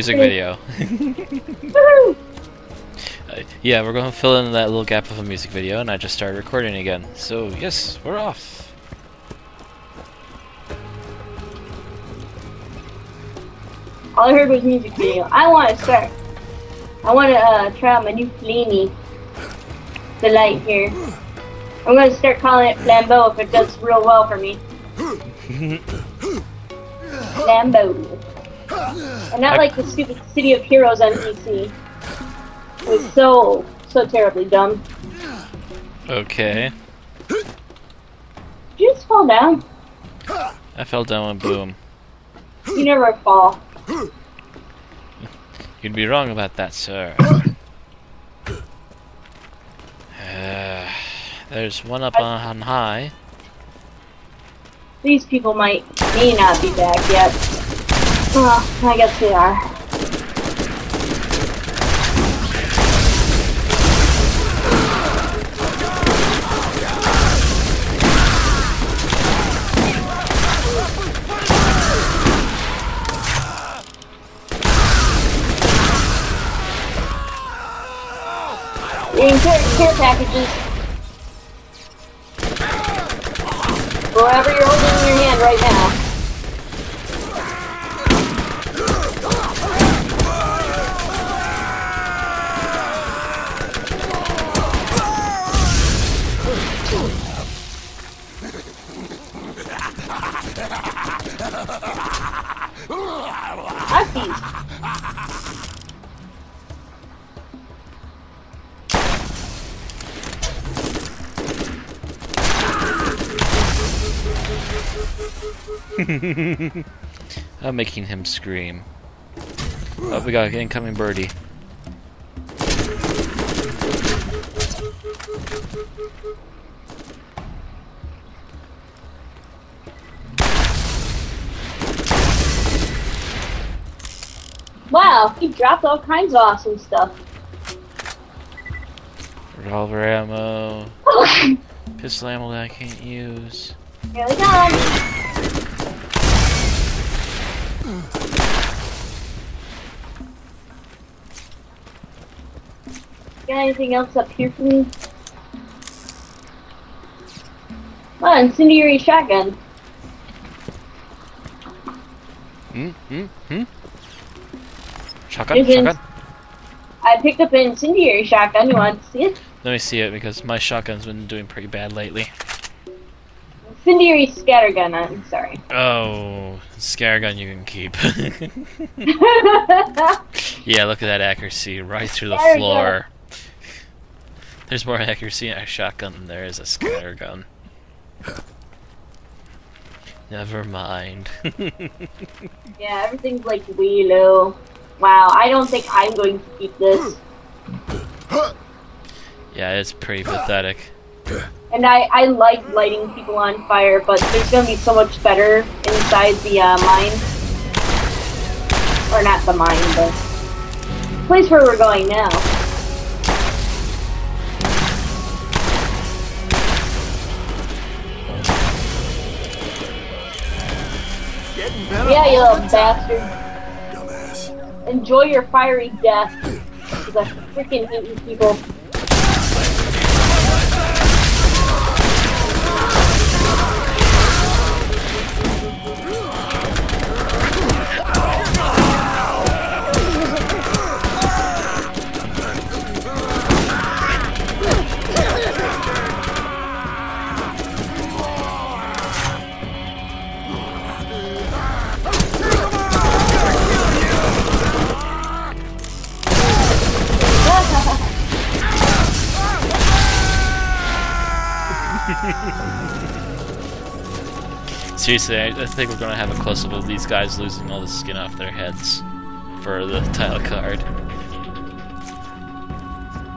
music video. Uh, yeah, we're going to fill in that little gap of a music video, and I just started recording again. So, yes, we're off. All I heard was music video. I want to start. I want to uh, try out my new Flamey. The light here. I'm going to start calling it Flambeau if it does real well for me. Flambeau. And not I- like the stupid City of Heroes on PC. It was so, so terribly dumb. Okay. Did you just fall down? I fell down and boom. You never fall. You'd be wrong about that, sir. Uh, there's one up on, on high. These people might, may not be back yet. Well, I guess they are. Getting care, care packages. Whatever you're holding in your hand right now. See. I'm making him scream. Oh, we got incoming birdie. Wow, he dropped all kinds of awesome stuff. Revolver ammo. Pistol ammo that I can't use. Here we go. Got anything else up here for me? Oh, incendiary shotgun. Hmm? Hmm? Hmm? Shotgun? It- Shotgun? I picked up an incendiary shotgun. You want to see it? Let me see it because my shotgun's been doing pretty bad lately. Incendiary scattergun. I'm sorry. Oh, scare gun you can keep. yeah, look at that accuracy right through the Scattergun. floor. There's more accuracy in a shotgun than there is a scatter gun. Never mind. yeah, everything's like way low. Wow, I don't think I'm going to keep this. yeah, it's pretty pathetic. And I, I like lighting people on fire, but there's gonna be so much better inside the uh, mine. Or not the mine, but the place where we're going now. Yeah, you little bastard. Enjoy your fiery death. Because I freaking hate you people. Seriously, I, I think we're gonna have a close up of these guys losing all the skin off their heads for the title card.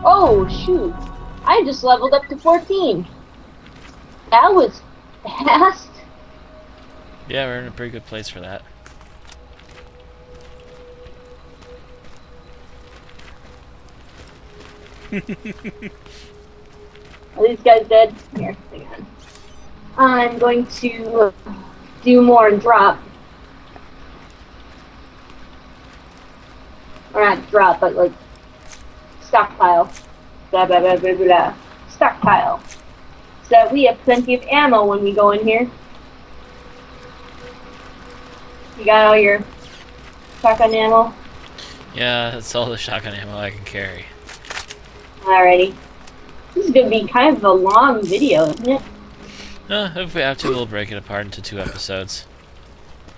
Oh, shoot. I just leveled up to 14. That was fast. Yeah, we're in a pretty good place for that. Are these guys dead? Here, hang on. I'm going to do more and drop. or not drop, but like stockpile. Blah blah blah blah blah. Stockpile. So that we have plenty of ammo when we go in here. You got all your shotgun ammo? Yeah, that's all the shotgun ammo I can carry. Alrighty. This is gonna be kind of a long video, isn't it? Uh, if we have to, we'll break it apart into two episodes.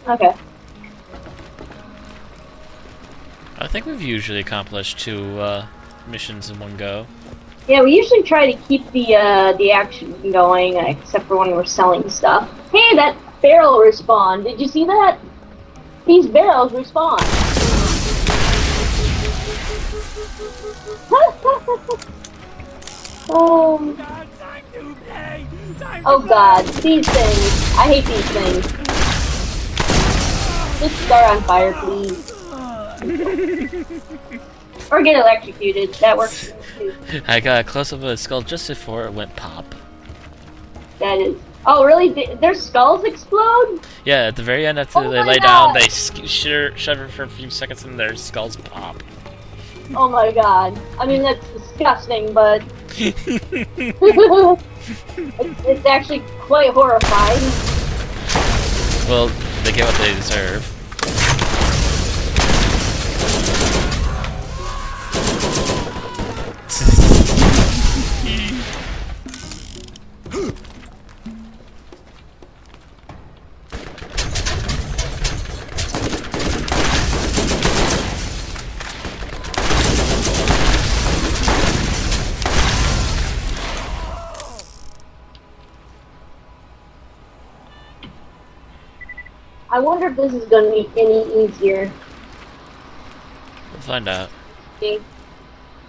Okay. I think we've usually accomplished two uh, missions in one go. Yeah, we usually try to keep the uh, the action going, uh, except for when we're selling stuff. Hey, that barrel respawned. Did you see that? These barrels respawn. oh. oh god, these things. I hate these things. Just start on fire, please. or get electrocuted. That works too. I got a close up of a skull just before it went pop. That is. Oh, really? Th- Their skulls explode? Yeah, at the very end, after Oh they my lay down, they sk- shudder, shudder for a few seconds and their skulls pop. Oh my god. I mean, that's disgusting, but it's, it's actually quite horrifying. well, they get what they deserve. I wonder if this is going to be any easier. We'll find out. Okay.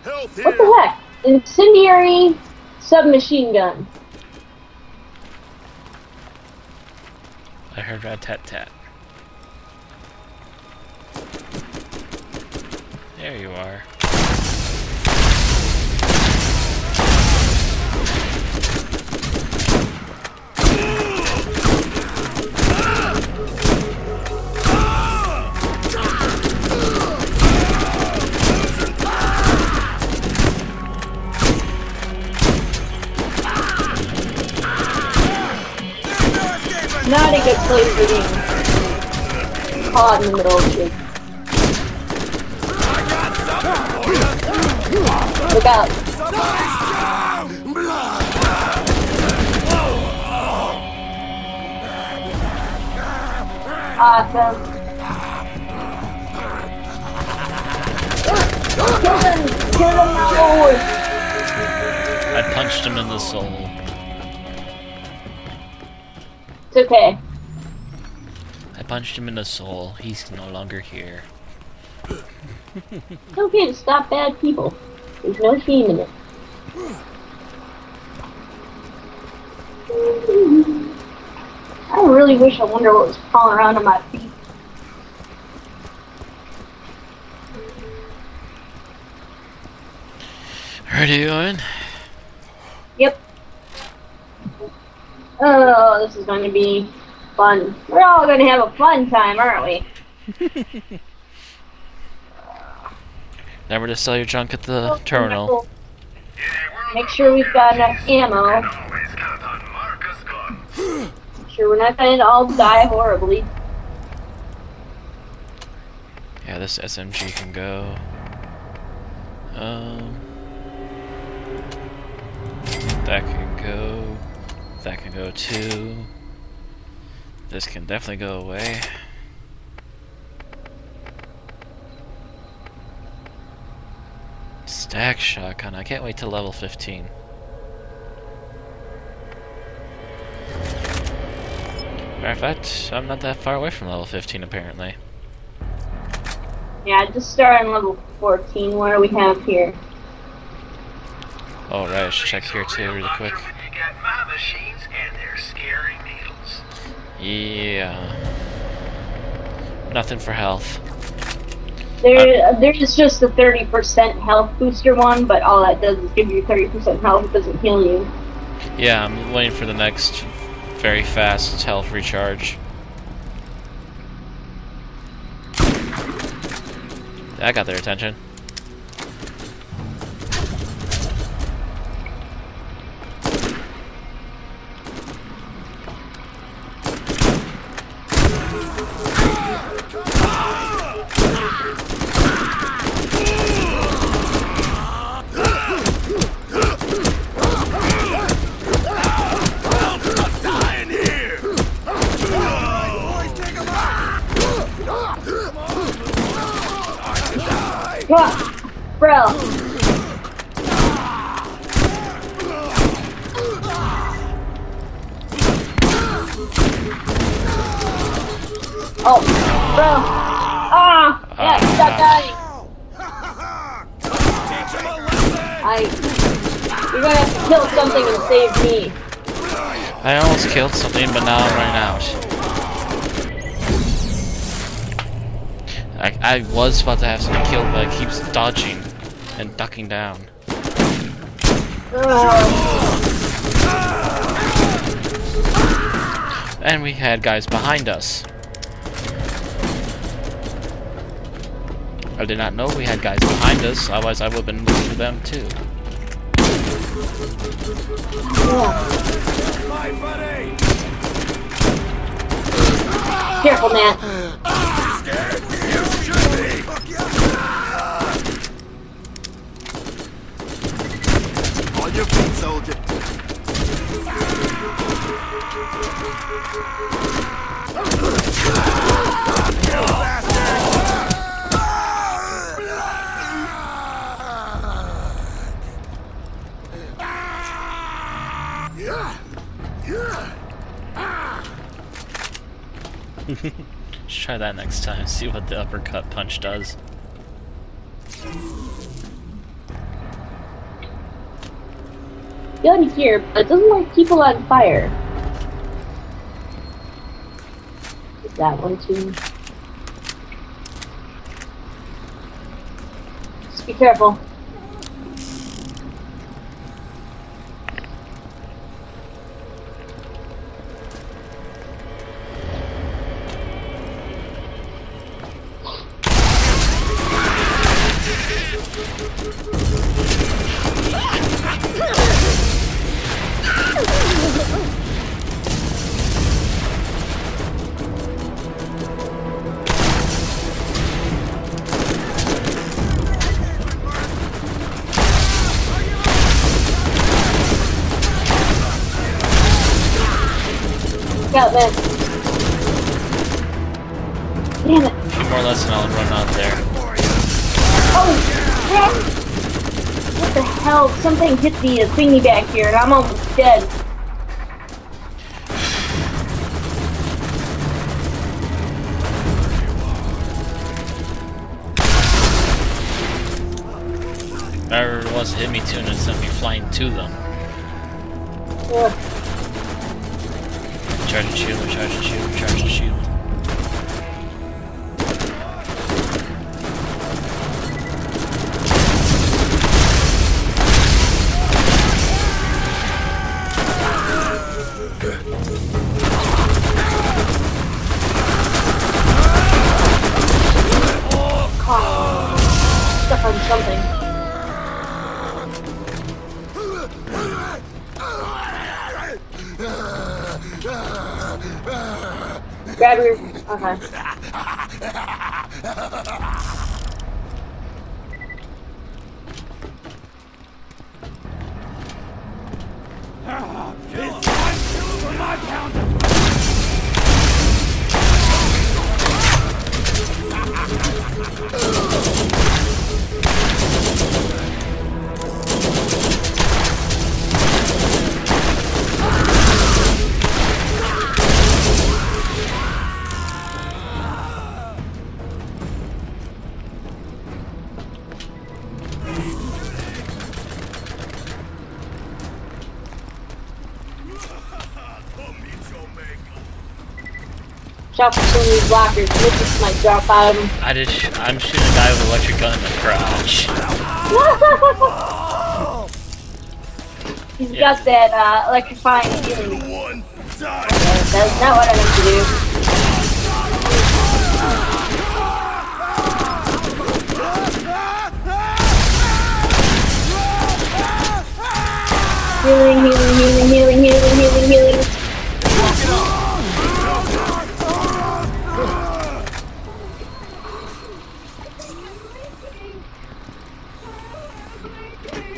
What the heck? Incendiary submachine gun. I heard rat tat tat. There you are. Not a good place for being caught in the middle of shit. Look out. Awesome. Kill them! Kill them now! I punched him in the soul. It's okay. I punched him in the soul. He's no longer here. It's okay to stop bad people. There's no shame in it. I really wish I wonder what was crawling around on my feet. Ready, going? Yep. Oh, this is going to be fun. We're all going to have a fun time, aren't we? Remember to sell your junk at the terminal. Make sure we've got enough ammo. Make sure we're not going to all die horribly. Yeah, this SMG can go. Um, that can go. That can go too. This can definitely go away. Stack shotgun. I can't wait to level 15. Matter of fact, I'm not that far away from level 15 apparently. Yeah, just start on level 14. What do we have here? Oh right, I should check here too really quick. You got my machines and they're scary needles. Yeah. Nothing for health. There, uh, there's just a 30% health booster one, but all that does is give you 30% health. It doesn't heal you. Yeah, I'm waiting for the next very fast health recharge. I got their attention. Dying here. Boys, take 'em out. Ah, Bro. Oh, bro. Ah, yeah, stop dying. I. You're gonna have to kill something and save me. I almost killed something, but now I'm running out. I, I was about to have something killed, but it keeps dodging and ducking down. And we had guys behind us. I did not know we had guys behind us, otherwise I would have been looking for them too. Careful, man. Scared? You should be. On your feet, soldier. You Let's try that next time, see what the uppercut punch does. Gun here, but it doesn't light people on fire. Is that one too? Just be careful. Hit the uh, thingy back here and I'm almost dead. Whatever it was hit me too and it sent me flying to them. Ugh. Charge and shield, charge and shield, charge and shield. Grab your. Okay. blockers. This just might drop out of. I just, I'm shooting a guy with electric gun in the crotch. He's yeah. got that uh, electrifying healing. Okay, that's not what I meant to do. Healing, healing, healing, healing, healing, healing.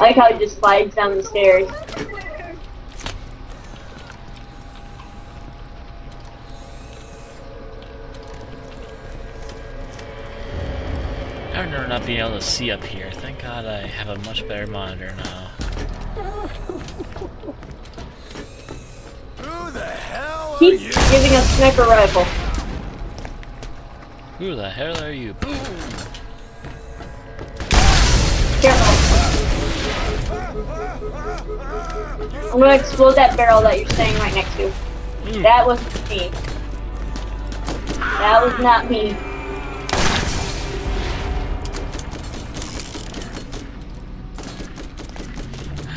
Like how he just slides down the stairs. I remember not being able to see up here. Thank God I have a much better monitor now. Who the hell are Keep you? giving us sniper rifle. Who the hell are you? Boom! Careful. I'm gonna explode that barrel that you're standing right next to. Mm. That was me. That was not me.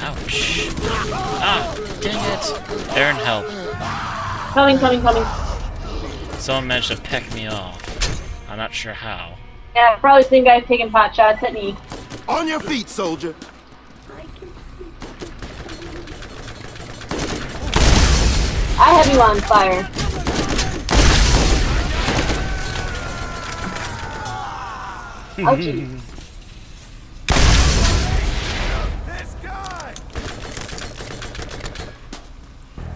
Ouch. Ah, dang it. Erin, help. Coming, coming, coming. Someone managed to peck me off. I'm not sure how. Yeah, probably some guy's taking pot shots at me. On your feet, soldier. I have you on fire. Ouchie. This.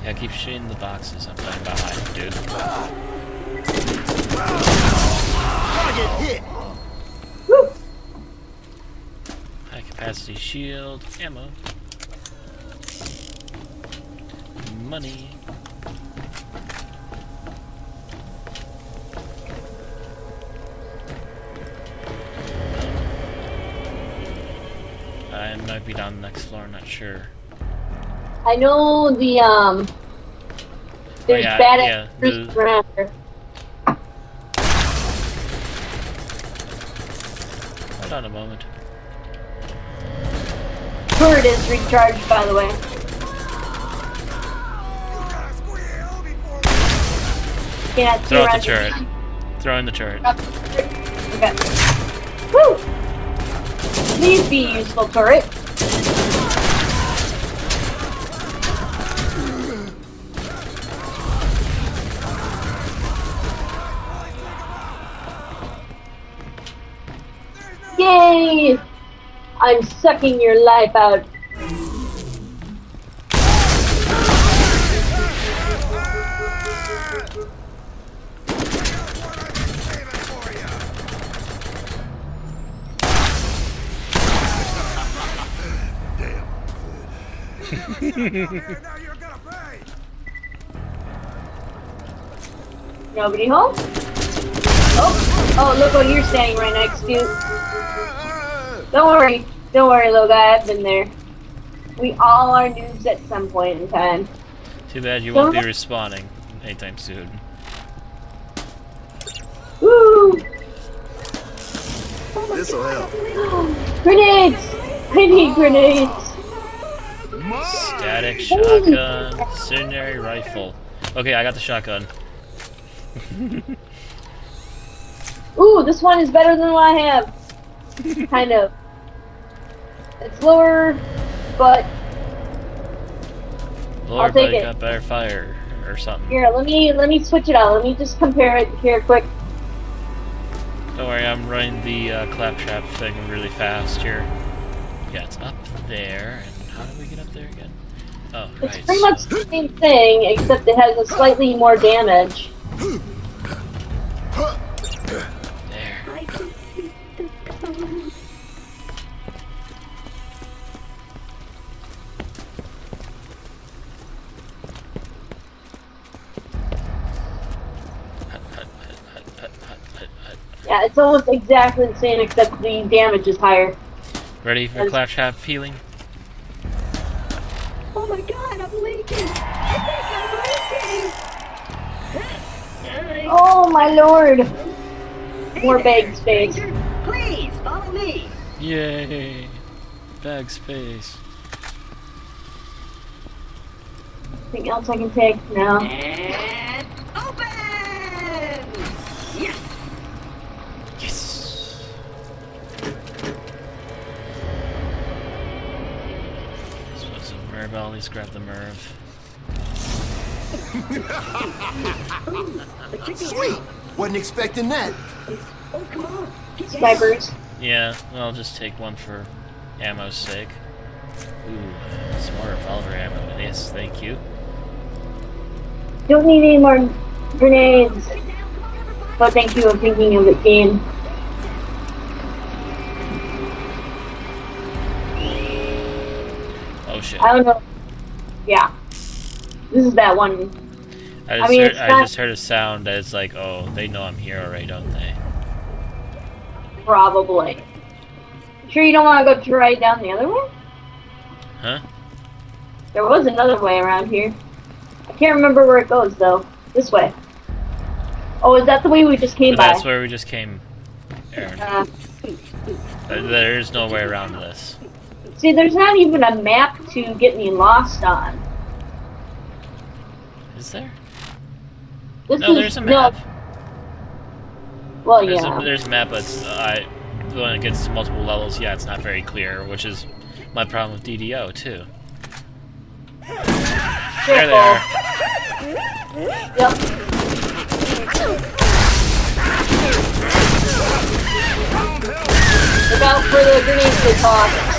Yeah, keep shooting the boxes. I'm dying behind, dude. Target hit. Woo! High capacity shield, ammo. Money. Might be down the next floor, I'm not sure. I know the um. There's yeah, bad yeah, the- around here. Hold on a moment. Turret is recharged, by the way. Can't Throw out the turret. Throw in the turret. Okay. Woo! Please be useful, turret. Sucking your life out. Nobody home? Oh, oh, look what you're standing right next to. Don't worry, don't worry, little guy. I've been there. We all are noobs at some point in time. Too bad you won't be Don't- respawning anytime soon. Woo! This'll help. Grenades! I need grenades. Static shotgun, incendiary rifle. Okay, I got the shotgun. Ooh, this one is better than what I have. kind of. It's lower, but Lord, take but it. it got better fire or something. here, let me let me switch it out. Let me just compare it here quick. Don't worry, I'm running the uh, claptrap thing really fast here. Yeah, it's up there, and how do we get up there again? Oh, It's right. pretty much the same thing, except it has a slightly more damage. Yeah, it's almost exactly the same, except the damage is higher. Ready for clash? claptrap healing? Oh my god, I'm leaking! I think I'm leaking! Oh my lord! More bag space. Stranger, Please, follow me! Yay! Bag space. Anything else I can take? No. Was a MIRV. I'll at least grab the MIRV. Sweet. Wasn't expecting that. Oh, come on! Get. Snipers. Yeah, I'll just take one for ammo's sake. Ooh, some more revolver ammo. Yes, thank you. Don't need any more grenades. But thank you for thinking of it, game. Shit. I don't know. Yeah. This is that one. I just, mean, heard, I just heard a sound that's like, oh, they know I'm here already, don't they? Probably. Sure you don't want to go try down the other way? Huh? There was another way around here. I can't remember where it goes though. This way. Oh, is that the way we just came by? that's where we just came, Erin. Uh, Uh, There's no way around this. See, there's not even a map to get me lost on. Is there? This No, is there's a map. No, well, There's, yeah. a, there's a map, but uh, when it gets to multiple levels, yeah, it's not very clear, which is my problem with DDO, too. There they are. Yep. Look out for the grenades they toss.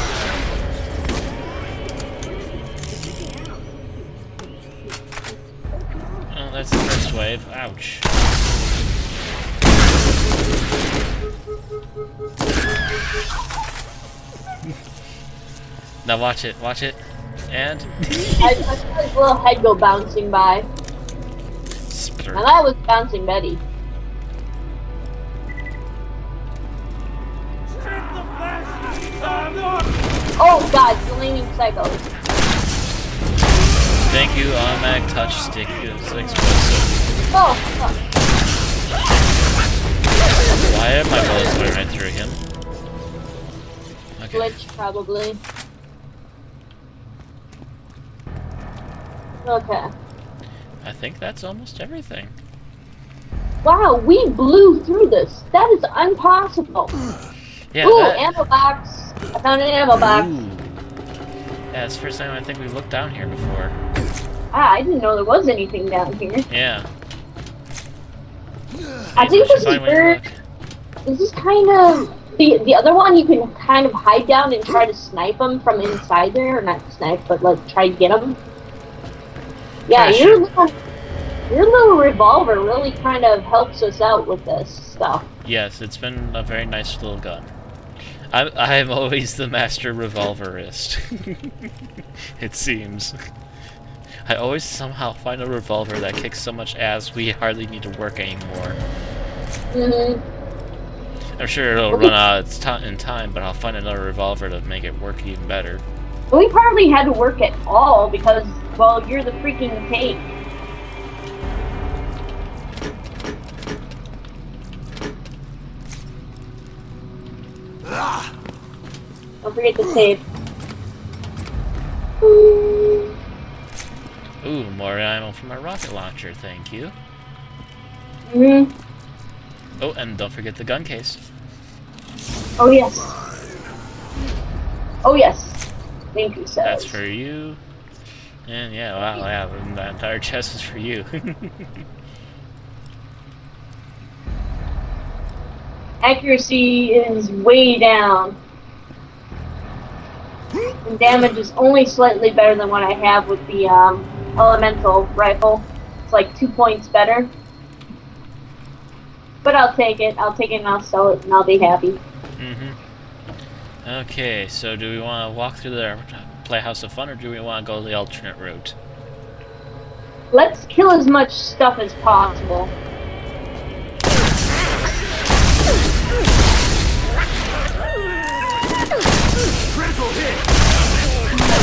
Wave. Ouch. Now watch it, watch it. And I, I saw his little head go bouncing by. And I was bouncing Betty. Oh god, flaming psychos. Thank you, automatic touch stick is explosive. Oh, fuck. Why are my bullets going right through him? Okay. glitch probably. Okay. I think that's almost everything. Wow, we blew through this. That is impossible. Yeah, Ooh, that- ammo box. I found an ammo box. Ooh. Yeah, it's the first time I think we looked down here before. Ah, I didn't know there was anything down here. Yeah. I think this is find where you where look. this is kind of the the other one. You can kind of hide down and try to snipe them from inside there, or not snipe, but like try to get them. Yeah, Yeah, your little your little revolver really kind of helps us out with this stuff. Yes, it's been a very nice little gun. I'm, I'm always the master revolverist. it seems. I always somehow find a revolver that kicks so much ass we hardly need to work anymore. hmm I'm sure it'll run out its ti in time, but I'll find another revolver to make it work even better. We hardly had to work at all because, well, you're the freaking tape. Ah, Don't forget the tape. Ooh, more ammo for my rocket launcher, thank you. hmm Oh, and don't forget the gun case. Oh yes. Oh yes. Thank you, sir. That's for you. And yeah, wow, yeah, that entire chest is for you. Accuracy is way down. And damage is only slightly better than what I have with the um, elemental rifle. It's like two points better. But I'll take it. I'll take it and I'll sell it and I'll be happy. hmm Okay, so do we want to walk through the Playhouse of Fun, or do we want to go the alternate route? Let's kill as much stuff as possible.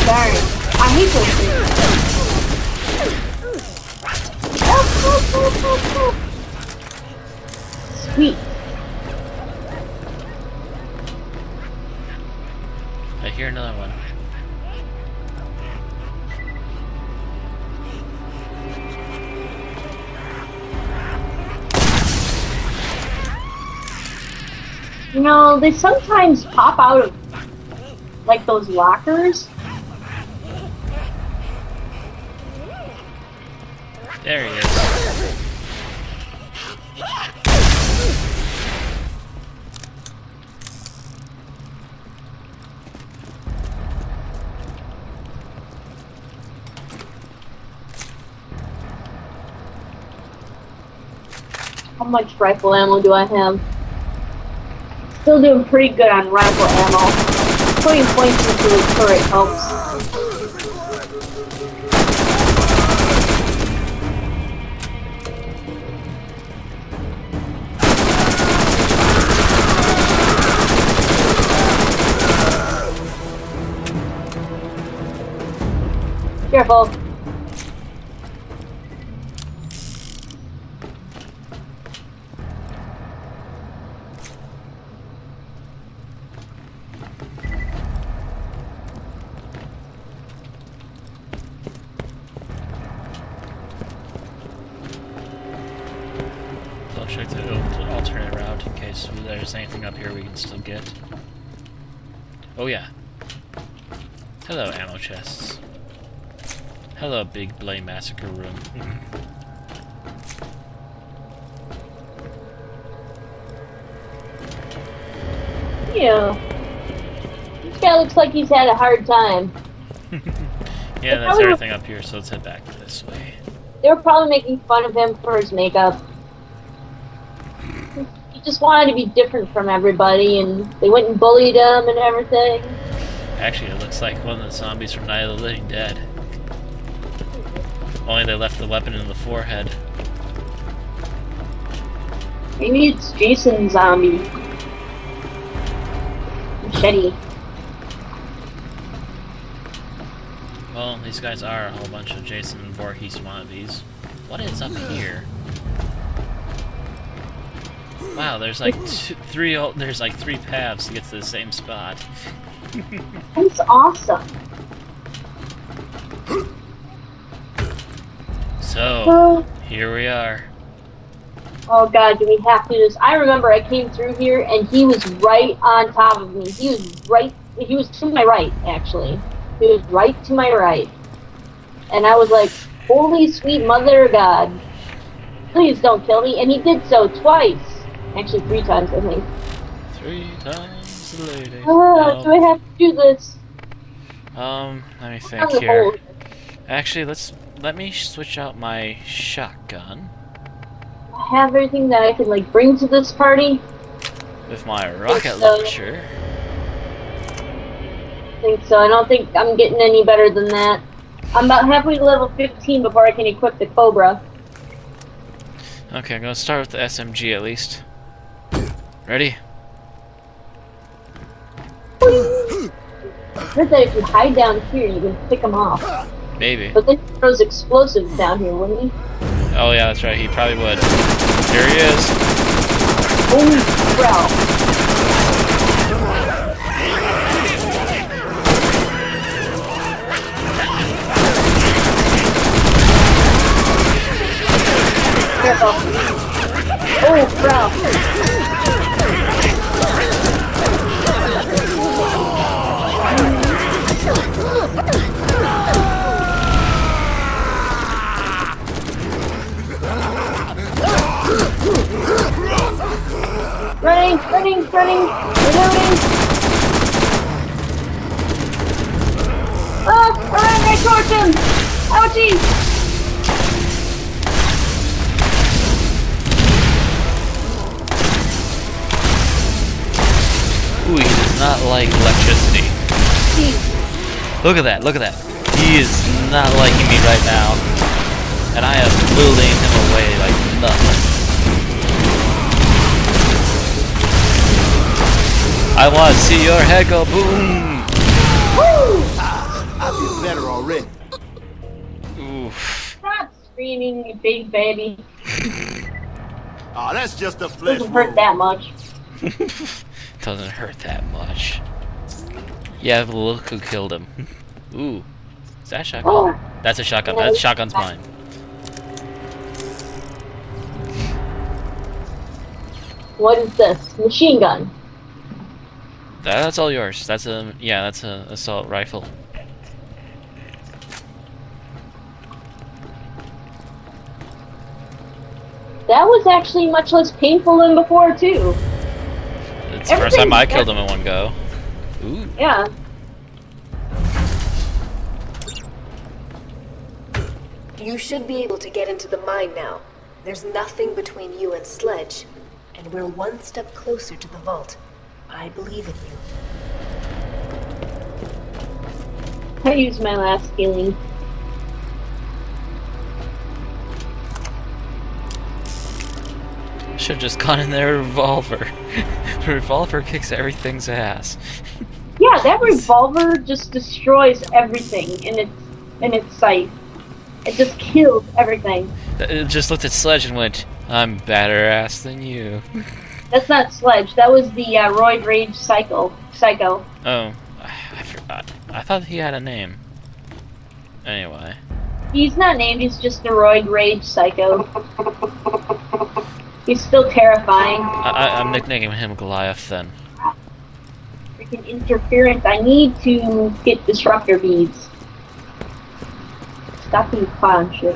Darn. I hate those things. Oh, oh, oh, oh, oh. Sweet. I hear another one. You know, they sometimes pop out of like those lockers. There he is. How much rifle ammo do I have? Still doing pretty good on rifle ammo. Putting points into a turret helps. I'll check the alternate route in case there's anything up here we can still get. Oh yeah. Hello, ammo chests. Hello, big Blade Massacre room. Yeah. This guy looks like he's had a hard time. yeah, that's everything up here, so let's head back this way. They were probably making fun of him for his makeup. He just wanted to be different from everybody, and they went and bullied him and everything. Actually, it looks like one of the zombies from Night of the Living Dead. Only they left the weapon in the forehead. Maybe it's Jason Zombie. Um, machete. Well, these guys are a whole bunch of Jason Voorhees wannabes. What is up here? Wow, there's like two, three. o- There's like three paths to get to the same spot. That's awesome. So Oh, here we are. oh god, do we have to do this? I remember I came through here and he was right on top of me. He was right, he was to my right, actually. He was right to my right. And I was like, holy sweet mother of God. Please don't kill me. And he did so twice. Actually, three times, I think. Three times lady. Oh, do I have to do this? Um, let me think here. Actually, let's let me switch out my shotgun I have everything that I can like bring to this party. with my rocket so. Uh, launcher. I think so. Uh, I don't think I'm getting any better than that. I'm about halfway to level 15 before I can equip the Cobra. Okay, I'm gonna start with the SMG at least. Ready? I heard that if you hide down here, you can pick them off. Maybe. But then he throws explosives down here, wouldn't he? Oh yeah, that's right. He probably would. Here he is. Holy crap. Careful. Oh crap. Running, running, running, reloading. Oh, run right towards him. Ouchie. Ooh, he does not like electricity. Look at that, look at that. He is not liking me right now. And I am bullying him away like nothing. I want to see your head go boom! Woo! I feel better already. Oof. Stop screaming, you big baby. Oh, that's just a flesh Doesn't hurt that much. Doesn't hurt that much. Yeah, but look who killed him. Ooh. Is that a shotgun? Oh. That's a shotgun. No. That shotgun's mine. What is this? Machine gun. That- That's all yours. That's a yeah. That's a assault rifle. That was actually much less painful than before, too. It's the first time I killed him in one go. Ooh. Yeah. You should be able to get into the mine now. There's nothing between you and Sledge, and we're one step closer to the vault. I believe in you. I used my last healing. Should have just gone in there revolver. the revolver kicks everything's ass. Yeah, that revolver just destroys everything in its in its sight. It just kills everything. It just looked at Sledge and went, I'm better ass than you. That's not Sledge. That was the uh, Roid Rage Psycho. Psycho. Oh, I forgot. I thought he had a name. Anyway. He's not named. He's just the Roid Rage Psycho. He's still terrifying. I, I, I'm nicknaming him Goliath then. Freaking interference. I need to get disruptor beads. Stop being clown shit.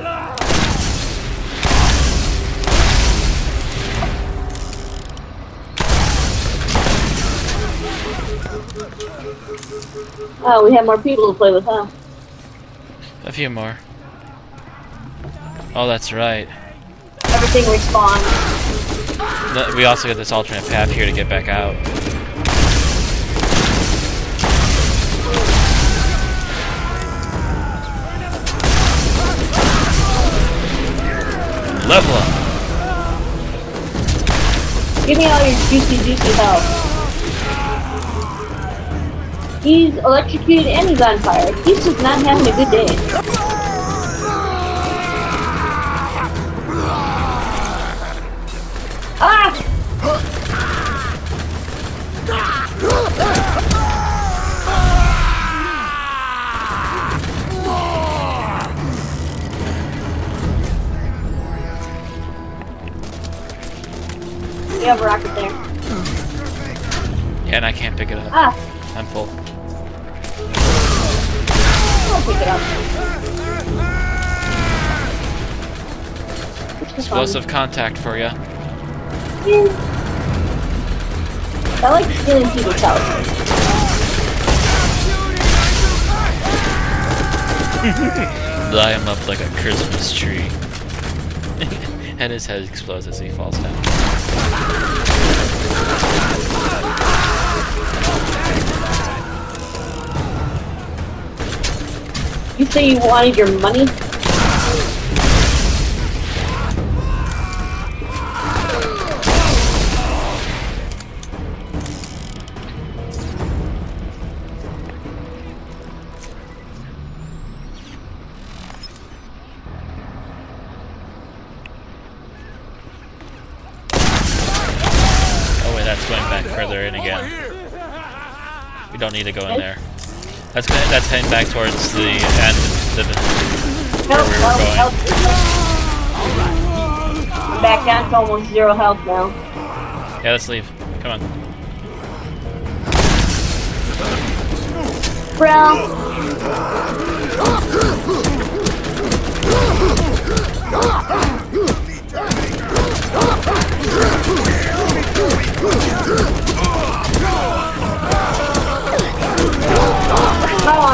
Oh, we have more people to play with, huh? A few more. Oh, that's right. Everything respawns. We also get this alternate path here to get back out. Level up! Give me all your juicy, juicy health. He's electrocuted and he's on fire. He's just not having a good day. Ah! You have a rocket there. Yeah, and I can't pick it up. Ah! I'm full. Pick it up. Just fun. Explosive contact for you. I like stealing people's house. Light him up like a Christmas tree. and his head explodes as he falls down. You say you wanted your money? Oh wait, that's going back further in again. We don't need to go in there. That's go- that's heading back towards the end. The, where Help, we were help, going. help. I'm back down to almost zero health now. Yeah, let's leave. Come on. Bro,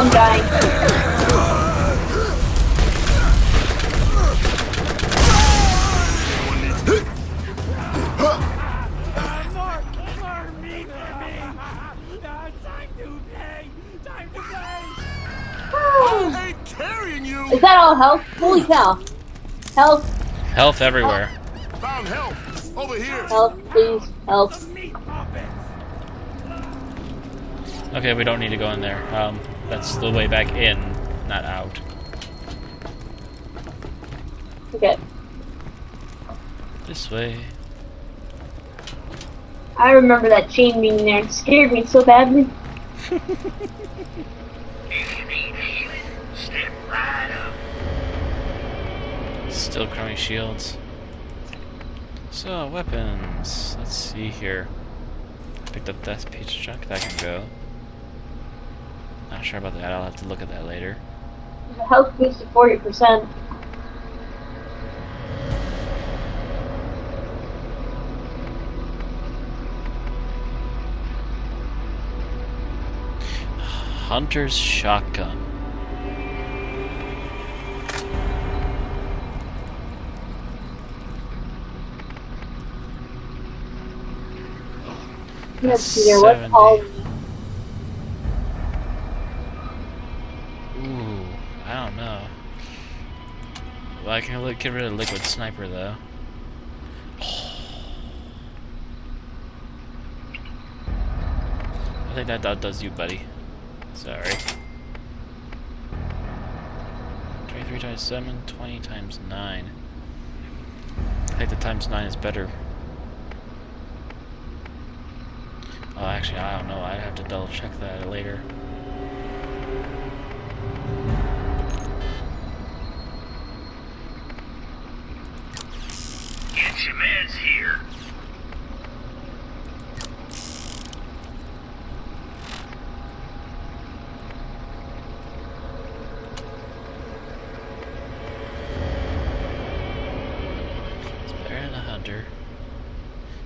I'm dying. I ain't carrying you. Is that all health? Holy cow. Health, Health everywhere. Found help. Over here. health, please, health. Okay, we don't need to go in there. Um, that's the way back in, not out. Okay. This way. I remember that chain being there. It scared me so badly. If you need healing, step right up. Still crummy shields. So, weapons. Let's see here. I Picked up that piece of junk. That can go. Not sure about that. I'll have to look at that later. The health boost to 40%. Hunter's Shotgun. Let's see here, what's all I can get rid of liquid sniper though. I think that, that does you, buddy. Sorry. 23 times 7, 20 times 9. I think the times 9 is better. Oh, actually, I don't know. I'd have to double check that later. Get your meds here. It's better than the Hunter.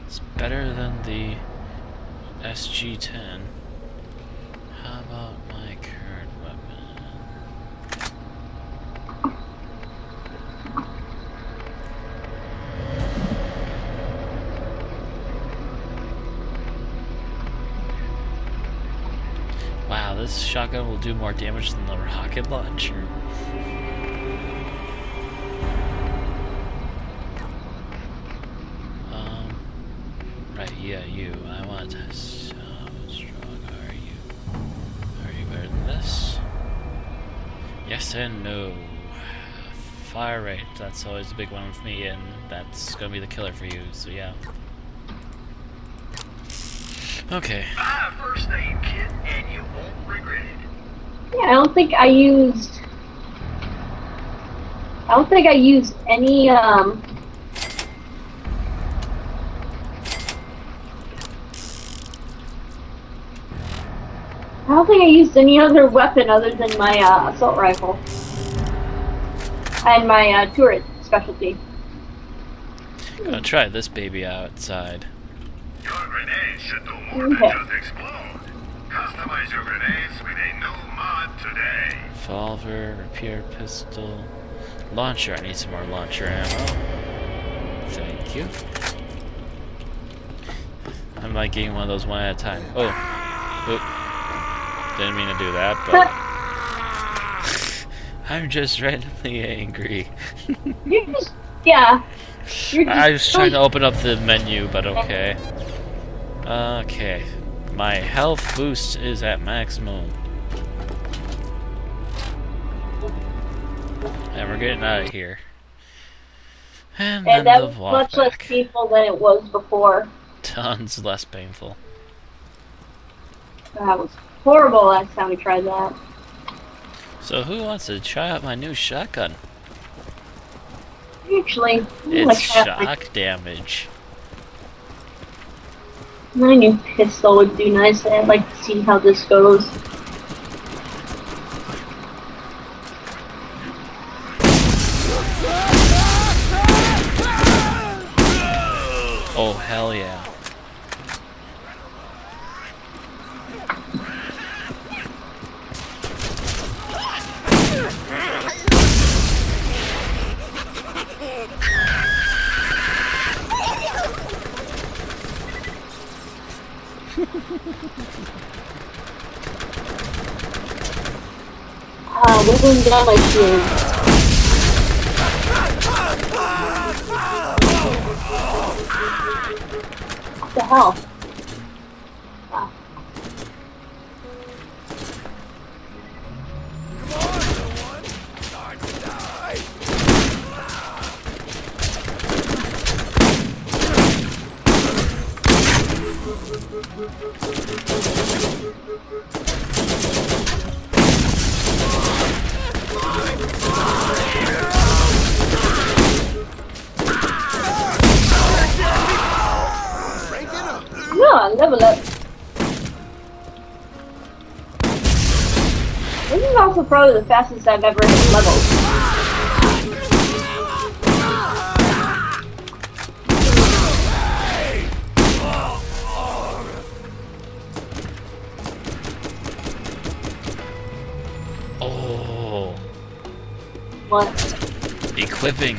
It's better than the SG-10. How about my current weapon? Wow, this shotgun will do more damage than the rocket launcher. Um, right, yeah, you. I want to. So strong are you? Are you better than this? Yes and no. Fire rate, that's always a big one with me, and that's gonna be the killer for you, so yeah. Okay. Buy a first aid kit and you won't regret it. Yeah, I don't think I used. I don't think I used any um. I don't think I used any other weapon other than my uh, assault rifle and my uh, turret specialty. Gonna try this baby outside. Your grenades should do more Okay. than just explode. Customize your grenades with a new mod today. Revolver, repair pistol, launcher. I need some more launcher ammo. Thank you. I'm like getting one of those one at a time. Oh, Oop. didn't mean to do that, but I'm just randomly angry. You're just yeah. Just I was trying to open up the menu, but okay. Okay, my health boost is at maximum. And we're getting out of here. And, and that was much less painful than it was before. Tons less painful. That was horrible last time we tried that. So who wants to try out my new shotgun? Actually, I'm It's my- shock damage. My new pistol would do nice. I'd like to see how this goes. Ah, probably the fastest I've ever hit levels. Oh, What? equipping.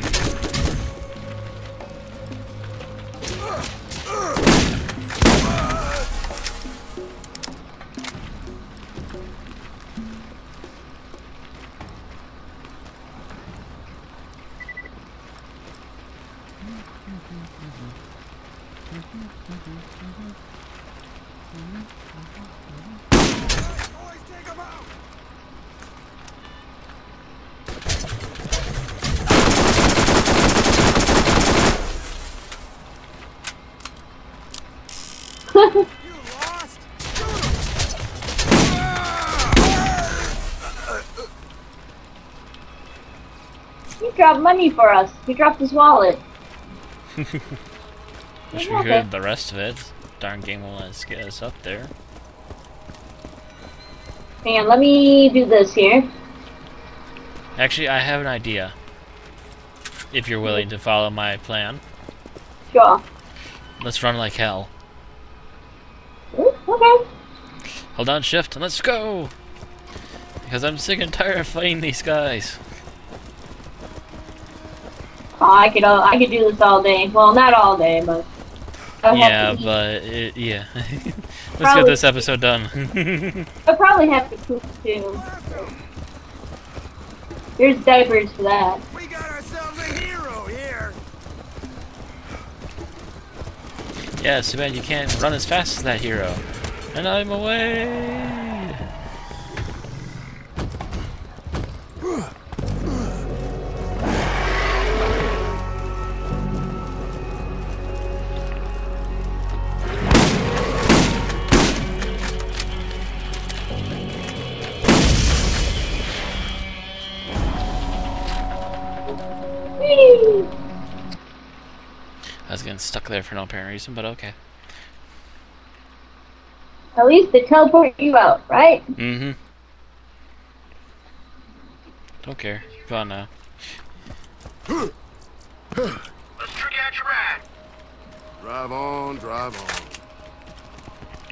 Dropped money for us. He dropped his wallet. Wish we could the rest of it. Darn game will let us get us up there. Hang on, let me do this here. Actually, I have an idea. If you're willing to follow my plan, Sure. let's run like hell. Ooh, okay. Hold on, shift, and let's go! Because I'm sick and tired of fighting these guys. I could uh, I could do this all day. Well, not all day, but. I'll have Yeah, to but it, yeah. let's get this episode done. I'll probably have to poop too. There's diapers for that. We got ourselves a hero here! yeah, it's too bad you can't run as fast as that hero. And I'm away! There for no apparent reason, but okay. At least they teleport you out, right? Mm-hmm. Don't care. Go on now. Let's trick out your ride. Drive on, drive on.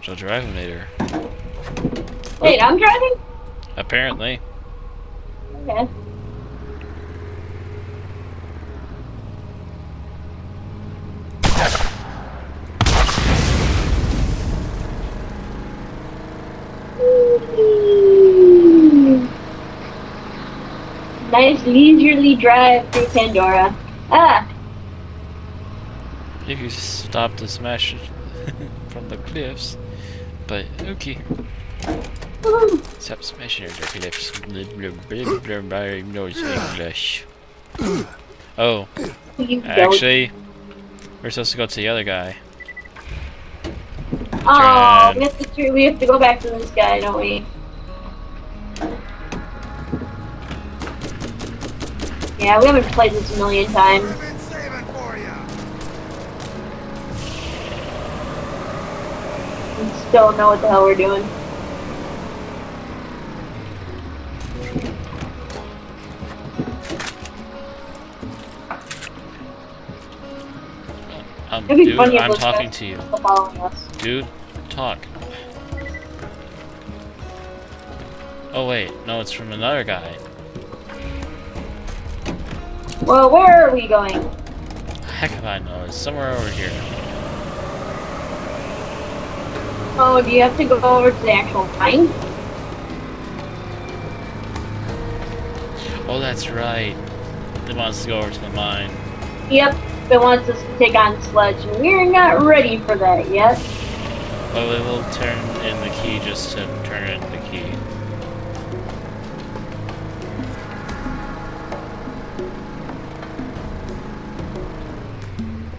So Driveminator. Wait, I'm driving? Apparently. Okay. Nice leisurely drive through Pandora. Ah, If you stop to smash from the cliffs. But okay. woohoo. Stop smashing the cliffs. Knows English. Oh, You don't. actually, we're supposed to go to the other guy. Oh, we have, to, we have to go back to this guy, don't we? Yeah, we haven't played this a million times. We've been saving for you! Don't know what the hell we're doing. Um, dude, I'm talking to you. were following us. Dude, talk. Oh wait, no, it's from another guy. Well, where are we going? Heck if I know, it's somewhere over here. Oh, do you have to go over to the actual mine? Oh, that's right. They want us to go over to the mine. Yep, they want us to take on Sledge, and we're not ready for that yet. But we will turn in the key just to turn in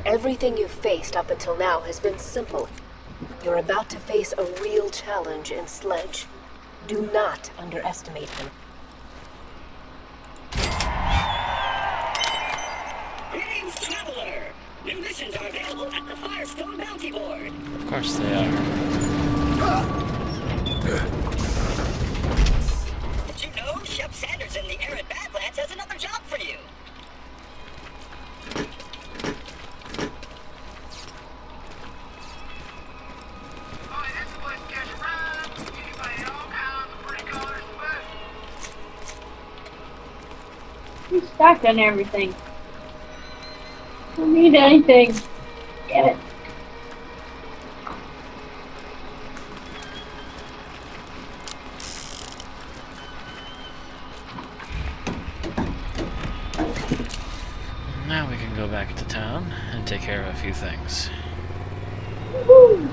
Everything you've faced up until now has been simple. You're about to face a real challenge in Sledge. Do not underestimate him. Greetings, traveler! New missions are available at the Firestone Bounty Board. Of course they are. Did you know Shep Sanders in the Arid Badlands has another job for you? On everything. Don't need anything. Get it. Now we can go back to town and take care of a few things. Woohoo!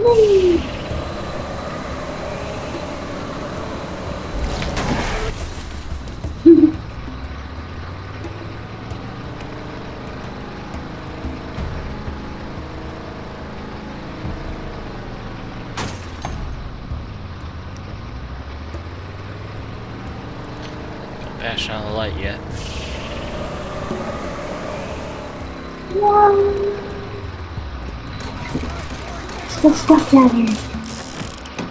Whee! Don't bash on the light yet. Still stuck down here.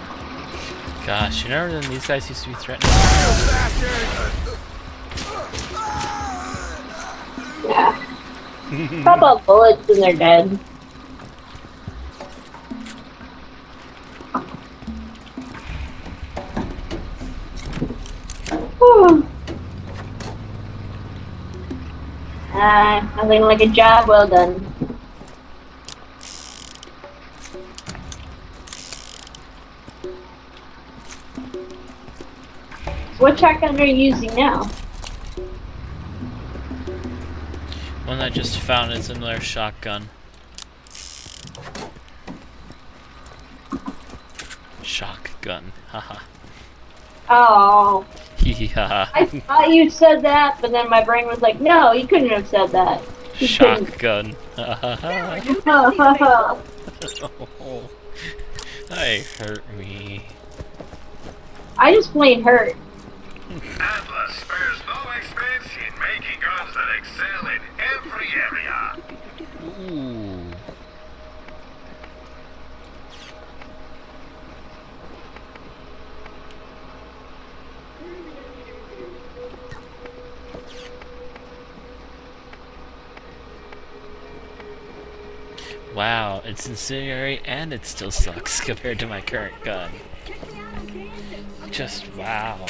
Gosh, you remember when these guys used to be threatening? Yeah. Pop out bullets and they're dead. Whew. Uh, nothing like a job well done. What shotgun are you using now? One I just found is another shotgun. Shotgun. Haha. Oh, Yeah. I thought you said that, but then my brain was like, no, you couldn't have said that. You. Shotgun. I hurt me. I just plain hurt. Atlas spares no expense in making guns that excel in every area. Ooh. Wow, it's incendiary and it still sucks compared to my current gun. Just wow.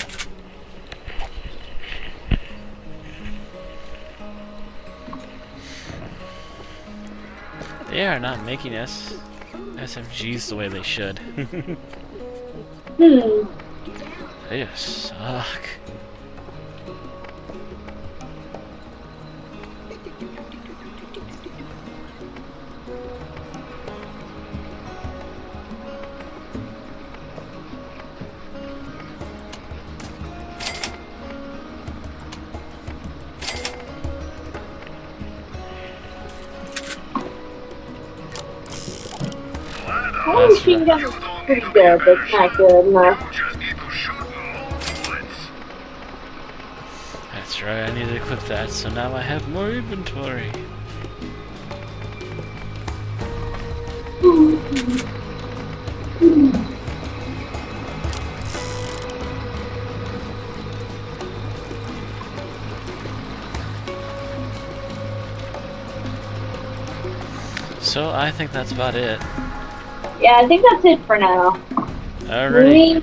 They are not making us SMGs the way they should. Hmm. they just suck. Gun pretty good, but not good enough. That's right, I need to equip that, so now I have more inventory. So I think that's about it. Yeah, I think that's it for now. Alrighty.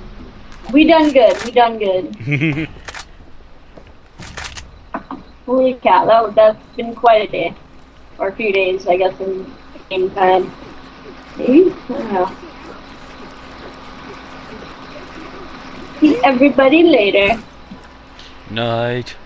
We, we done good. We done good. Holy cow, that, that's been quite a day. Or a few days, I guess, in game time. Maybe? I don't know. See everybody later. Night.